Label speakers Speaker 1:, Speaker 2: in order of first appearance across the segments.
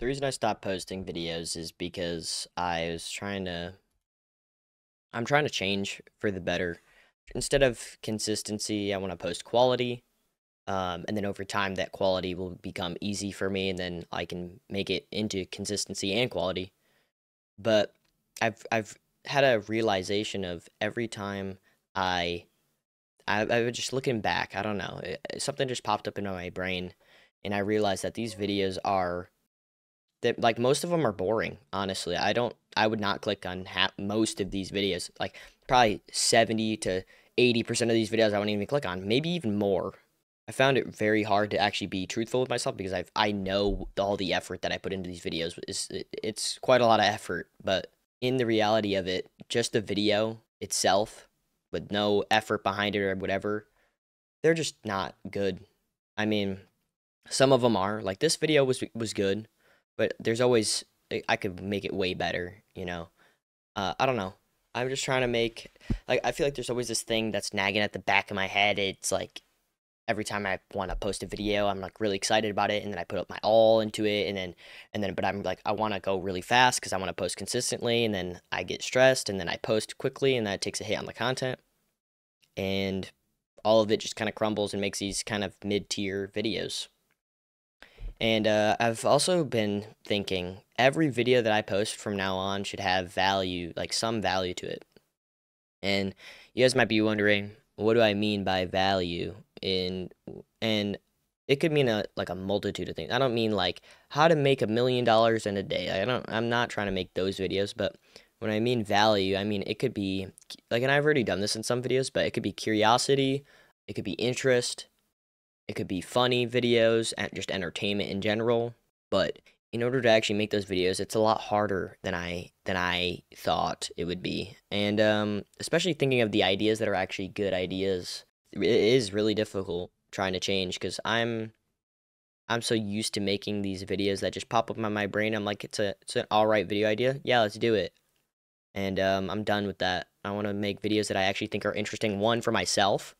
Speaker 1: The reason I stopped posting videos is because I was trying to I'm trying to change for the better. Instead of consistency, I want to post quality. Um, and then over time, that quality will become easy for me, and then I can make it into consistency and quality. But I've I've had a realization of every time I I, I was just looking back, I don't know, it, something just popped up into my brain, and I realized that these videos are that like most of them are boring honestly. I don't i would not click on ha- most of these videos. Like probably 70 to 80% of these videos i wouldn't even click on maybe even more. I found it very hard to actually be truthful with myself because i i know all the effort that i put into these videos is it's quite a lot of effort but in the reality of it just the video itself with no effort behind it or whatever they're just not good. I mean some of them are. Like this video was was good but there's always I could make it way better, you know. Uh, I don't know. I'm just trying to make like I feel like there's always this thing that's nagging at the back of my head. It's like every time I want to post a video, I'm like really excited about it, and then I put up my all into it, and then and then but I'm like I want to go really fast because I want to post consistently, and then I get stressed, and then I post quickly, and that takes a hit on the content, and all of it just kind of crumbles and makes these kind of mid tier videos. And uh, I've also been thinking every video that I post from now on should have value, like some value to it. And you guys might be wondering, what do I mean by value? In and it could mean a like a multitude of things. I don't mean like how to make a million dollars in a day. I don't. I'm not trying to make those videos, but when I mean value, I mean it could be like, and I've already done this in some videos, but it could be curiosity, it could be interest, it could be funny videos and just entertainment in general. But in order to actually make those videos, it's a lot harder than I than I thought it would be. And um, especially thinking of the ideas that are actually good ideas, it is really difficult trying to change because I'm I'm so used to making these videos that just pop up in my brain. I'm like, it's a it's an all right video idea. Yeah, let's do it. And um, I'm done with that. I want to make videos that I actually think are interesting. One for myself.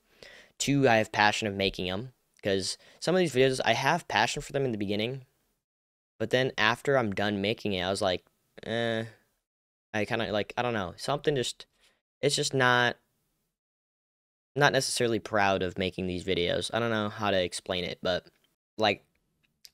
Speaker 1: Two, I have passion of making them because some of these videos I have passion for them in the beginning, but then after I'm done making it, I was like, eh, I kind of like I don't know something just it's just not not necessarily proud of making these videos. I don't know how to explain it, but like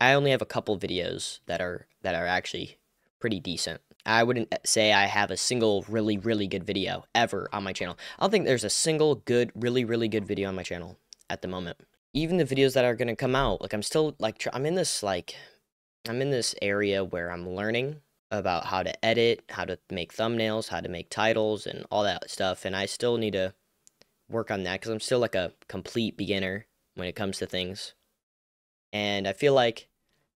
Speaker 1: I only have a couple videos that are that are actually pretty decent. I wouldn't say I have a single really really good video ever on my channel. I don't think there's a single good really really good video on my channel at the moment even the videos that are going to come out like i'm still like i'm in this like i'm in this area where i'm learning about how to edit how to make thumbnails how to make titles and all that stuff and i still need to work on that because i'm still like a complete beginner when it comes to things. And i feel like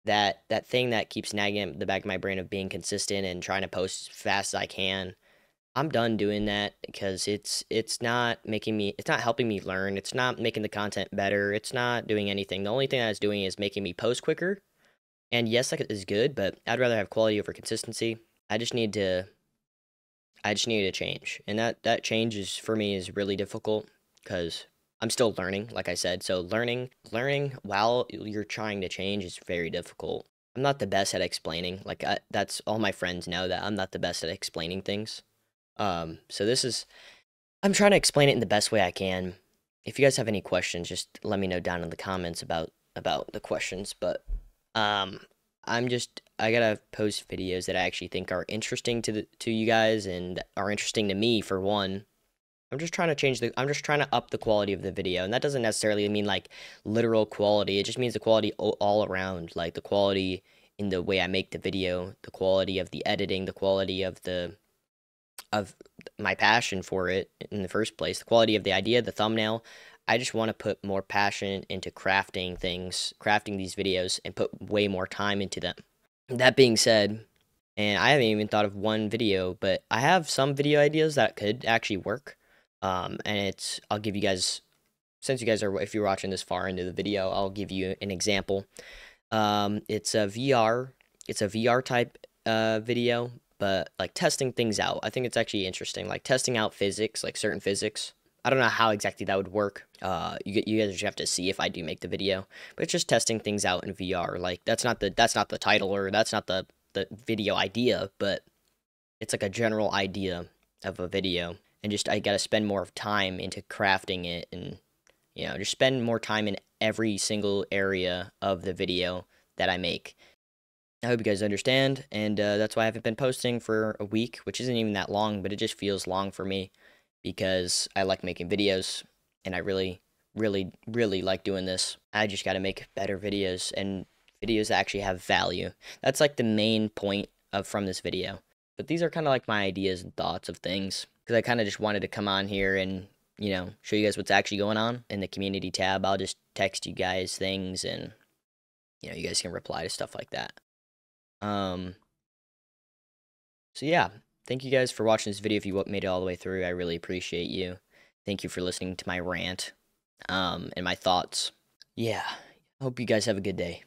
Speaker 1: that that thing that keeps nagging at the back of my brain of being consistent and trying to post as fast as i can I'm done doing that because it's it's not making me it's not helping me learn. It's not making the content better. It's not doing anything. The only thing that it's doing is making me post quicker. And yes, that is good, but I'd rather have quality over consistency. I just need to I just need to change. And that that change is for me is really difficult cuz I'm still learning, like I said. So learning learning while you're trying to change is very difficult. I'm not the best at explaining. Like I, that's all my friends know that I'm not the best at explaining things. Um, so this is, I'm trying to explain it in the best way I can. If you guys have any questions, just let me know down in the comments about about the questions. But um, I'm just I gotta post videos that I actually think are interesting to the to you guys and are interesting to me for one. I'm just trying to change the I'm just trying to up the quality of the video and that doesn't necessarily mean like literal quality. It just means the quality all around, like the quality in the way I make the video, the quality of the editing, the quality of the of my passion for it in the first place, the quality of the idea, the thumbnail. I just want to put more passion into crafting things, crafting these videos, and put way more time into them. That being said, and I haven't even thought of one video, but I have some video ideas that could actually work. Um, and it's, I'll give you guys, since you guys are, if you're watching this far into the video, I'll give you an example. Um, it's a VR, it's a VR type uh, video, but like testing things out. I think it's actually interesting, like testing out physics, like certain physics. I don't know how exactly that would work. Uh, you you guys just have to see if I do make the video, but it's just testing things out in VR. Like that's not the that's not the title or that's not the the video idea, but it's like a general idea of a video, and just I gotta spend more time into crafting it, and you know just spend more time in every single area of the video that I make. I hope you guys understand, and uh, that's why I haven't been posting for a week, which isn't even that long, but it just feels long for me because I like making videos and I really, really, really like doing this. I just got to make better videos and videos that actually have value. That's like the main point of from this video. But these are kind of like my ideas and thoughts of things because I kind of just wanted to come on here and you know show you guys what's actually going on in the community tab. I'll just text you guys things and you know you guys can reply to stuff like that. Um. So yeah, Thank you guys for watching this video. If you made it all the way through, I really appreciate you. Thank you for listening to my rant um, and my thoughts. Yeah, hope you guys have a good day.